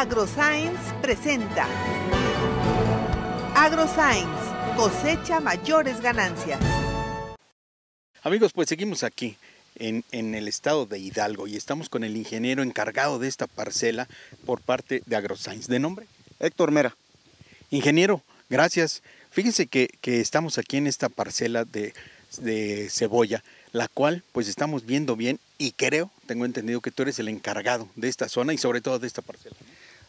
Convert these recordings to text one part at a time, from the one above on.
AgroScience presenta AgroScience, cosecha mayores ganancias. Amigos, pues seguimos aquí en, en, el estado de Hidalgo y estamos con el ingeniero encargado de esta parcela por parte de AgroScience. ¿De nombre? Héctor Mera. Ingeniero, gracias. Fíjense que, que estamos aquí en esta parcela de, de cebolla, la cual pues estamos viendo bien y creo, tengo entendido que tú eres el encargado de esta zona y sobre todo de esta parcela.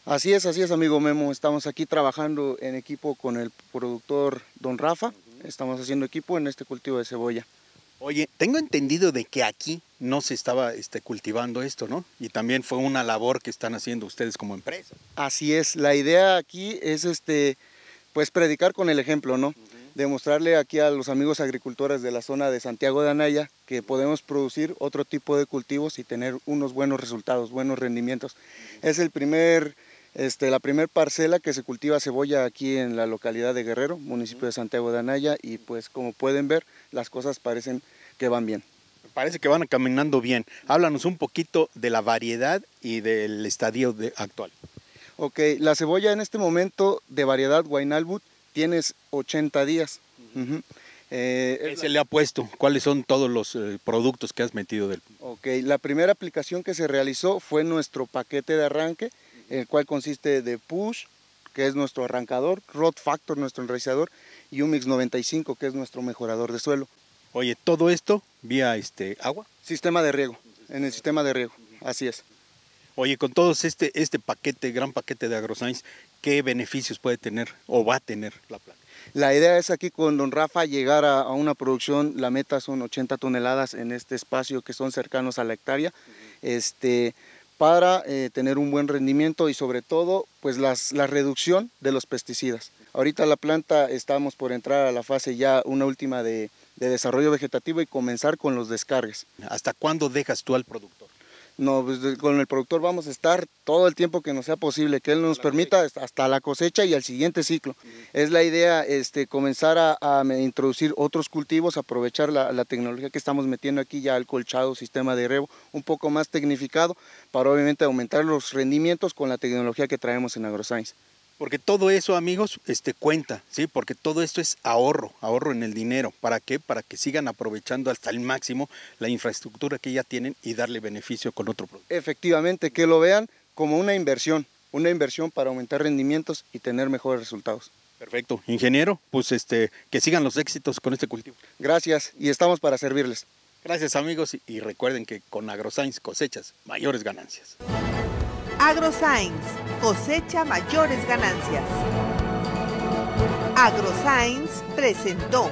Así es, así es, amigo Memo. Estamos aquí trabajando en equipo con el productor Don Rafa. Estamos haciendo equipo en este cultivo de cebolla. Oye, tengo entendido de que aquí no se estaba este, cultivando esto, ¿no? Y también fue una labor que están haciendo ustedes como empresa. Así es, la idea aquí es este, pues predicar con el ejemplo, ¿no? Uh -huh. Demostrarle aquí a los amigos agricultores de la zona de Santiago de Anaya que podemos producir otro tipo de cultivos y tener unos buenos resultados, buenos rendimientos. Uh -huh. Es el primer este, la primer parcela que se cultiva cebolla aquí en la localidad de Guerrero, municipio de Santiago de Anaya, y pues como pueden ver, las cosas parecen que van bien. Parece que van caminando bien. Háblanos un poquito de la variedad y del estadio de, actual. Ok, la cebolla en este momento de variedad Guaynalbut tienes 80 días. Uh -huh. eh, ¿Qué se le ha puesto? ¿Cuáles son todos los eh, productos que has metido del? Ok, la primera aplicación que se realizó fue nuestro paquete de arranque, el cual consiste de push, que es nuestro arrancador, rod factor, nuestro enraizador, y un mix 95, que es nuestro mejorador de suelo. Oye, ¿todo esto vía este agua? Sistema de riego, en el sistema de riego, así es. Oye, con todos este, este paquete, gran paquete de AgroScience, ¿qué beneficios puede tener o va a tener la planta? La idea es aquí con don Rafa llegar a, a, una producción, la meta son 80 toneladas en este espacio que son cercanos a la hectárea. Uh -huh. este, para eh, tener un buen rendimiento y sobre todo pues la reducción de los pesticidas. Ahorita la planta estamos por entrar a la fase ya una última de, de desarrollo vegetativo y comenzar con los descargues. ¿Hasta cuándo dejas tú al productor? No, pues con el productor vamos a estar todo el tiempo que nos sea posible, que él nos permita hasta la cosecha y al siguiente ciclo. Es la idea este, comenzar a, a, introducir otros cultivos, aprovechar la, la, tecnología que estamos metiendo aquí ya, el colchado, sistema de rebo, un poco más tecnificado, para obviamente aumentar los rendimientos con la tecnología que traemos en AgroScience. Porque todo eso, amigos, este, cuenta, ¿sí? Porque todo esto es ahorro, ahorro en el dinero. ¿Para qué? Para que sigan aprovechando hasta el máximo la infraestructura que ya tienen y darle beneficio con otro producto. Efectivamente, que lo vean como una inversión, una inversión para aumentar rendimientos y tener mejores resultados. Perfecto. Ingeniero, pues este, que sigan los éxitos con este cultivo. Gracias y estamos para servirles. Gracias amigos y recuerden que con AgroScience cosechas mayores ganancias. AgroScience, cosecha mayores ganancias. AgroScience presentó